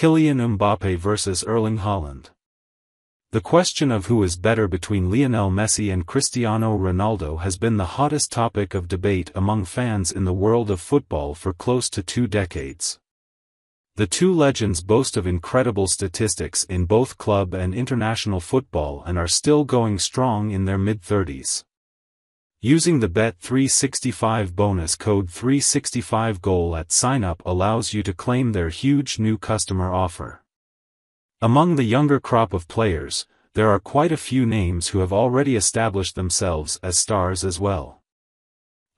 Kylian Mbappe vs Erling Haaland. The question of who is better between Lionel Messi and Cristiano Ronaldo has been the hottest topic of debate among fans in the world of football for close to two decades. The two legends boast of incredible statistics in both club and international football and are still going strong in their mid-30s. Using the Bet365 bonus code 365GOAL at sign-up allows you to claim their huge new customer offer. Among the younger crop of players, there are quite a few names who have already established themselves as stars as well.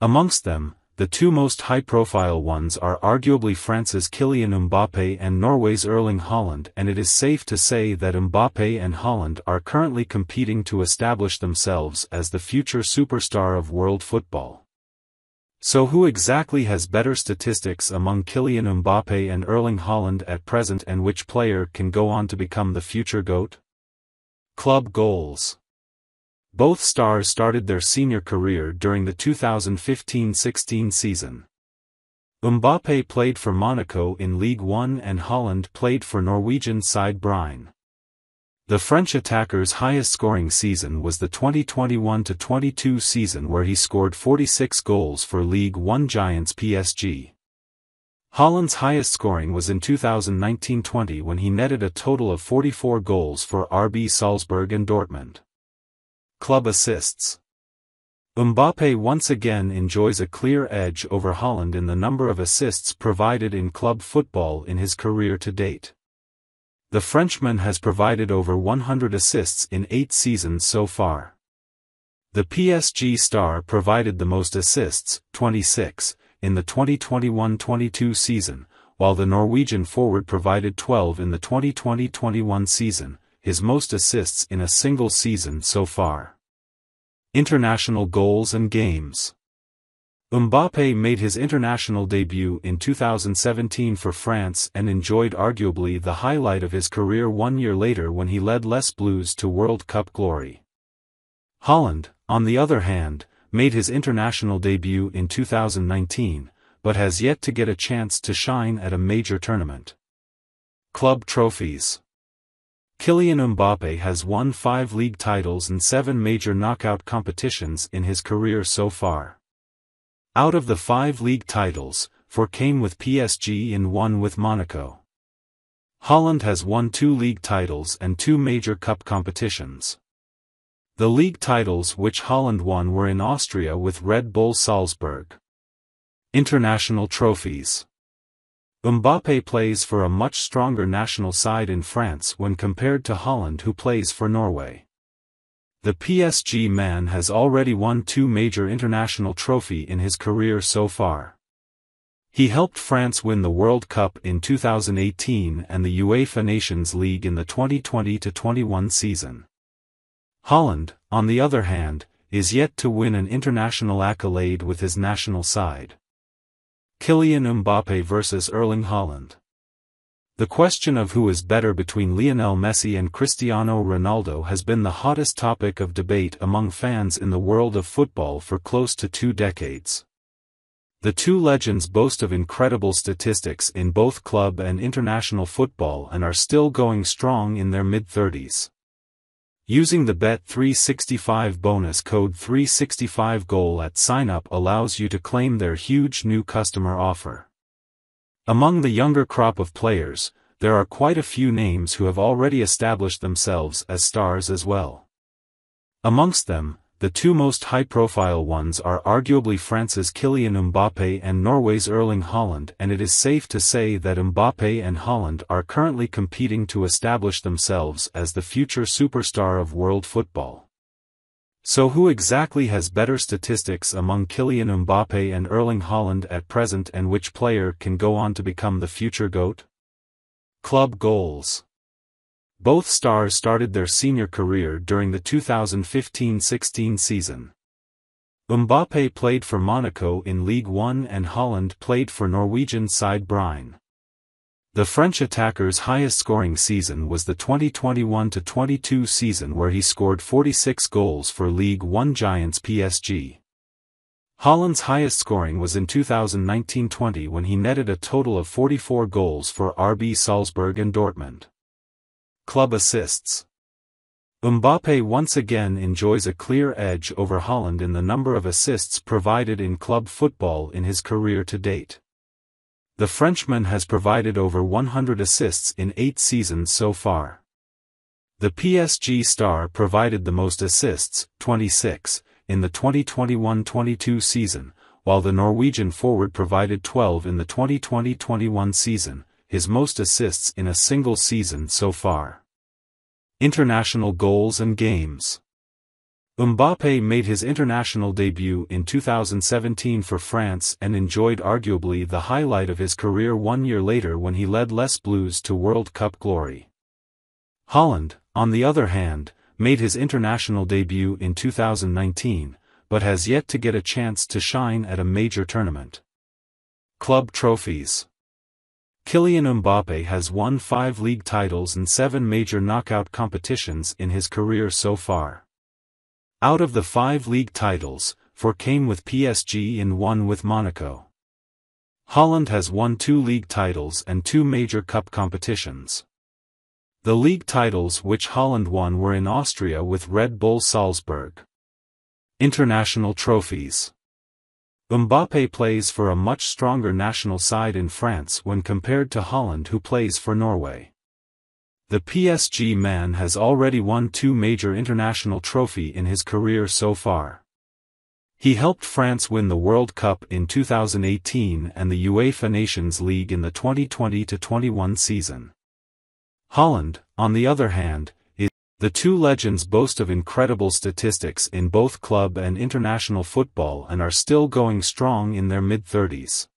Amongst them, the two most high-profile ones are arguably France's Kylian Mbappe and Norway's Erling Haaland and it is safe to say that Mbappe and Haaland are currently competing to establish themselves as the future superstar of world football. So who exactly has better statistics among Kylian Mbappe and Erling Haaland at present and which player can go on to become the future GOAT? Club goals both stars started their senior career during the 2015-16 season. Mbappe played for Monaco in League 1 and Haaland played for Norwegian side Bryne. The French attacker's highest scoring season was the 2021-22 season where he scored 46 goals for League 1 giants PSG. Haaland's highest scoring was in 2019-20 when he netted a total of 44 goals for RB Salzburg and Dortmund. Club assists. Mbappe once again enjoys a clear edge over Haaland in the number of assists provided in club football in his career to date. The Frenchman has provided over 100 assists in eight seasons so far. The PSG star provided the most assists, 26, in the 2021-22 season, while the Norwegian forward provided 12 in the 2020-21 season, his most assists in a single season so far. International Goals and Games Mbappe made his international debut in 2017 for France and enjoyed arguably the highlight of his career one year later when he led Les Bleus to World Cup glory. Haaland, on the other hand, made his international debut in 2019, but has yet to get a chance to shine at a major tournament. Club Trophies Kylian Mbappe has won five league titles and seven major knockout competitions in his career so far. Out of the five league titles, four came with PSG and one with Monaco. Haaland has won two league titles and two major cup competitions. The league titles which Haaland won were in Austria with Red Bull Salzburg. International trophies Mbappe plays for a much stronger national side in France when compared to Haaland who plays for Norway. The PSG man has already won two major international trophy in his career so far. He helped France win the World Cup in 2018 and the UEFA Nations League in the 2020-21 season. Haaland, on the other hand, is yet to win an international accolade with his national side. Kylian Mbappe vs Erling Haaland. The question of who is better between Lionel Messi and Cristiano Ronaldo has been the hottest topic of debate among fans in the world of football for close to two decades. The two legends boast of incredible statistics in both club and international football and are still going strong in their mid-30s. Using the Bet365 bonus code 365GOAL at sign-up allows you to claim their huge new customer offer. Among the younger crop of players, there are quite a few names who have already established themselves as stars as well. Amongst them, the two most high-profile ones are arguably France's Kylian Mbappe and Norway's Erling Haaland and it is safe to say that Mbappe and Haaland are currently competing to establish themselves as the future superstar of world football. So who exactly has better statistics among Kylian Mbappe and Erling Haaland at present and which player can go on to become the future GOAT? Club Goals both stars started their senior career during the 2015-16 season. Mbappe played for Monaco in League 1 and Haaland played for Norwegian side Bryne. The French attacker's highest scoring season was the 2021-22 season where he scored 46 goals for League 1 giants PSG. Haaland's highest scoring was in 2019-20 when he netted a total of 44 goals for RB Salzburg and Dortmund. Club assists Mbappe once again enjoys a clear edge over Haaland in the number of assists provided in club football in his career to date. The Frenchman has provided over 100 assists in eight seasons so far. The PSG star provided the most assists, 26, in the 2021-22 season, while the Norwegian forward provided 12 in the 2020-21 season, his most assists in a single season so far. International goals and games. Mbappe made his international debut in 2017 for France and enjoyed arguably the highlight of his career one year later when he led Les Bleus to World Cup glory. Haaland, on the other hand, made his international debut in 2019, but has yet to get a chance to shine at a major tournament. Club Trophies Kylian Mbappe has won five league titles and seven major knockout competitions in his career so far. Out of the five league titles, four came with PSG and one with Monaco. Haaland has won two league titles and two major cup competitions. The league titles which Haaland won were in Austria with Red Bull Salzburg. International trophies Mbappe plays for a much stronger national side in France when compared to Haaland who plays for Norway. The PSG man has already won two major international trophy in his career so far. He helped France win the World Cup in 2018 and the UEFA Nations League in the 2020-21 season. Haaland, on the other hand, the two legends boast of incredible statistics in both club and international football and are still going strong in their mid-30s.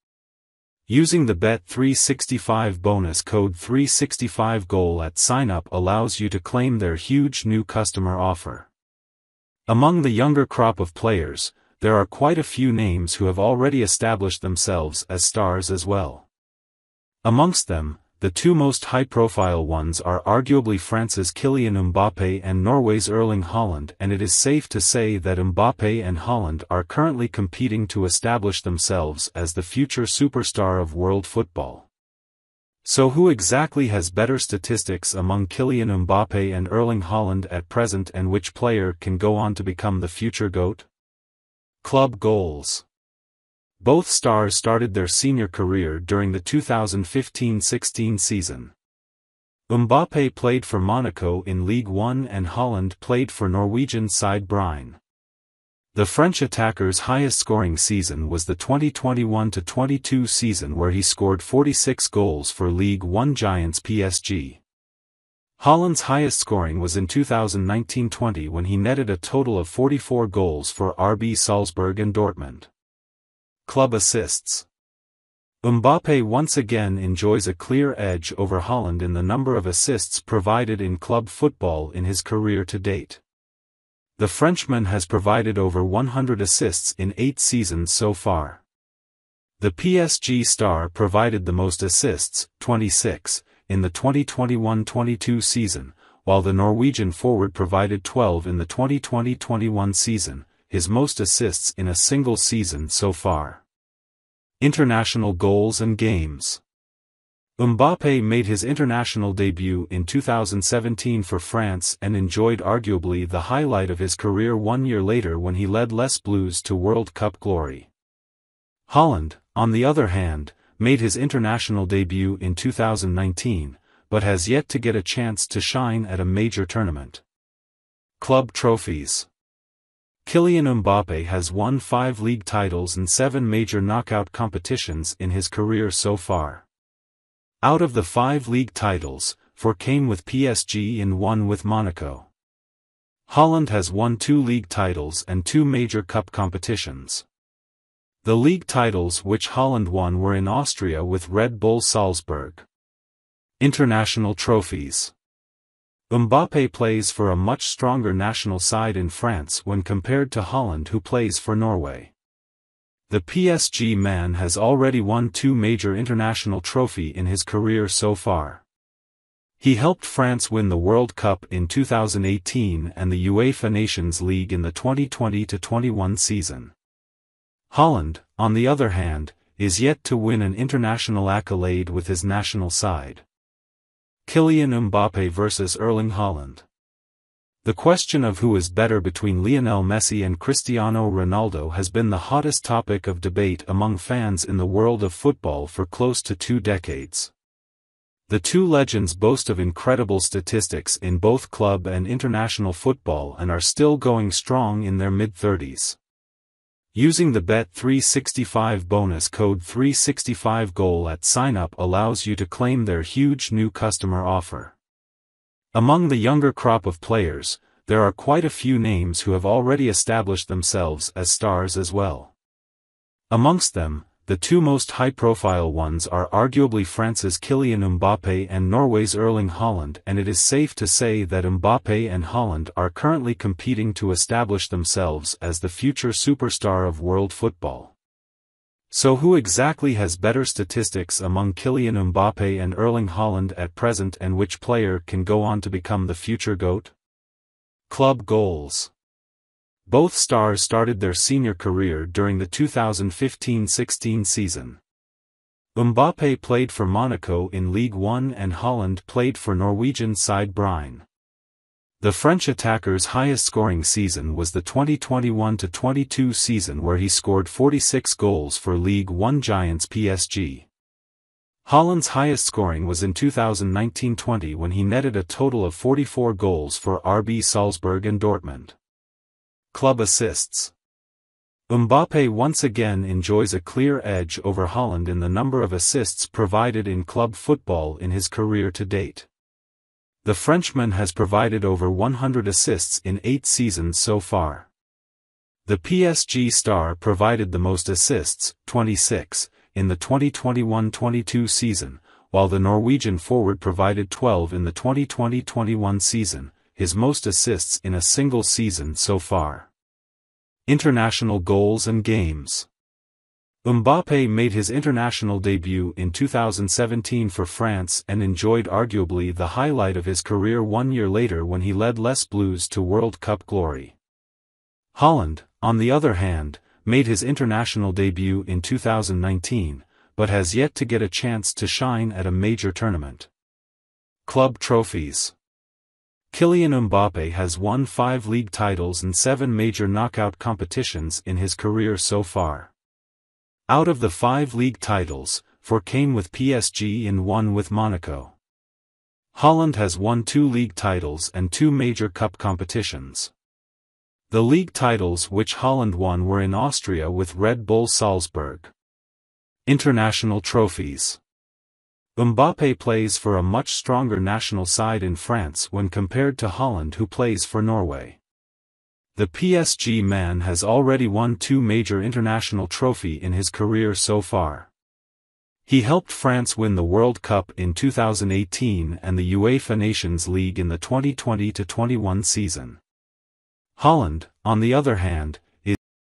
Using the Bet365 bonus code 365GOAL at sign-up allows you to claim their huge new customer offer. Among the younger crop of players, there are quite a few names who have already established themselves as stars as well. Amongst them, the two most high-profile ones are arguably France's Kylian Mbappe and Norway's Erling Haaland and it is safe to say that Mbappe and Haaland are currently competing to establish themselves as the future superstar of world football. So who exactly has better statistics among Kylian Mbappe and Erling Haaland at present and which player can go on to become the future GOAT? Club goals both stars started their senior career during the 2015-16 season. Mbappe played for Monaco in League One and Haaland played for Norwegian side Bryne. The French attacker's highest scoring season was the 2021-22 season where he scored 46 goals for League One giants PSG. Haaland's highest scoring was in 2019-20 when he netted a total of 44 goals for RB Salzburg and Dortmund. Club assists. Mbappe once again enjoys a clear edge over Haaland in the number of assists provided in club football in his career to date. The Frenchman has provided over 100 assists in eight seasons so far. The PSG star provided the most assists, 26, in the 2021-22 season, while the Norwegian forward provided 12 in the 2020-21 season, his most assists in a single season so far. International Goals and Games Mbappe made his international debut in 2017 for France and enjoyed arguably the highlight of his career one year later when he led Les Bleus to World Cup glory. Haaland, on the other hand, made his international debut in 2019, but has yet to get a chance to shine at a major tournament. Club Trophies Kylian Mbappe has won five league titles and seven major knockout competitions in his career so far. Out of the five league titles, four came with PSG and one with Monaco. Haaland has won two league titles and two major cup competitions. The league titles which Haaland won were in Austria with Red Bull Salzburg. International trophies Mbappe plays for a much stronger national side in France when compared to Haaland who plays for Norway. The PSG man has already won two major international trophy in his career so far. He helped France win the World Cup in 2018 and the UEFA Nations League in the 2020-21 season. Haaland, on the other hand, is yet to win an international accolade with his national side. Kylian Mbappe vs Erling Haaland The question of who is better between Lionel Messi and Cristiano Ronaldo has been the hottest topic of debate among fans in the world of football for close to two decades. The two legends boast of incredible statistics in both club and international football and are still going strong in their mid-30s. Using the Bet365 bonus code 365GOAL at sign-up allows you to claim their huge new customer offer. Among the younger crop of players, there are quite a few names who have already established themselves as stars as well. Amongst them, the two most high-profile ones are arguably France's Kylian Mbappe and Norway's Erling Haaland and it is safe to say that Mbappe and Haaland are currently competing to establish themselves as the future superstar of world football. So who exactly has better statistics among Kylian Mbappe and Erling Haaland at present and which player can go on to become the future GOAT? Club goals both stars started their senior career during the 2015-16 season. Mbappe played for Monaco in League One and Haaland played for Norwegian side Bryne. The French attacker's highest scoring season was the 2021-22 season where he scored 46 goals for League One giants PSG. Haaland's highest scoring was in 2019-20 when he netted a total of 44 goals for RB Salzburg and Dortmund. Club assists. Mbappe once again enjoys a clear edge over Haaland in the number of assists provided in club football in his career to date. The Frenchman has provided over 100 assists in eight seasons so far. The PSG star provided the most assists, 26, in the 2021-22 season, while the Norwegian forward provided 12 in the 2020-21 season, his most assists in a single season so far. International Goals and Games Mbappe made his international debut in 2017 for France and enjoyed arguably the highlight of his career one year later when he led Les Bleus to World Cup glory. Haaland, on the other hand, made his international debut in 2019, but has yet to get a chance to shine at a major tournament. Club Trophies Kylian Mbappe has won five league titles and seven major knockout competitions in his career so far. Out of the five league titles, four came with PSG and one with Monaco. Haaland has won two league titles and two major cup competitions. The league titles which Haaland won were in Austria with Red Bull Salzburg. International trophies Mbappe plays for a much stronger national side in France when compared to Haaland who plays for Norway. The PSG man has already won two major international trophy in his career so far. He helped France win the World Cup in 2018 and the UEFA Nations League in the 2020-21 season. Haaland, on the other hand,